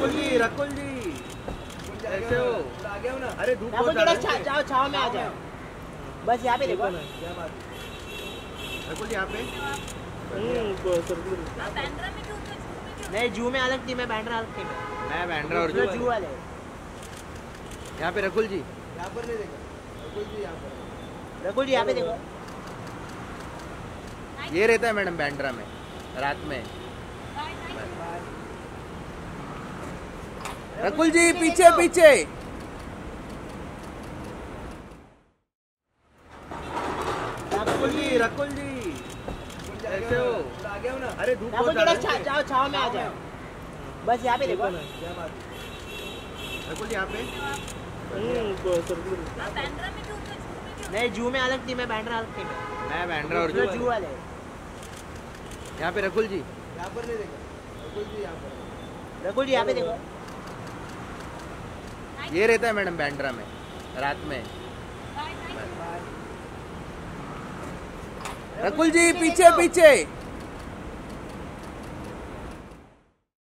रकुल जी रकुल जी। कैसे हो? आ गया हूँ ना अरे धूप छाव में आ जाओ। बस यहाँ पे देखो। क्या बात रकुल जी यहाँ पे? नहीं जू में अलग टीम है बैंड्रा अलग टीम है मैं बैंड्रा और जू जू वाले। यहाँ पे रकुल जी। यहाँ पर नहीं देखा। रकुल जी यहाँ पर। रकुल जी यहाँ पे देखो। ये रहता है मैडम बैंड्रा में रात में। रकुल जी पीछे पीछे। रकुल जी रकुल जी। कैसे हो? आ गया ना अरे धूप थोड़ा छा- है। जाओ छाव में आ जाओ। बस यहाँ पे देखो। रकुल जी यहाँ पे? नहीं जू में अलग टीम है बैंड्रा अलग टीम है मैं बैंड्रा और जू जू वाले। यहाँ पे रकुल जी। यहाँ पर नहीं देखा। रकुल जी यहाँ पर रकुल जी यहाँ पे देखो। ये रहता है मैडम बैंड्रा में रात में। रकुल जी पीछे पीछे।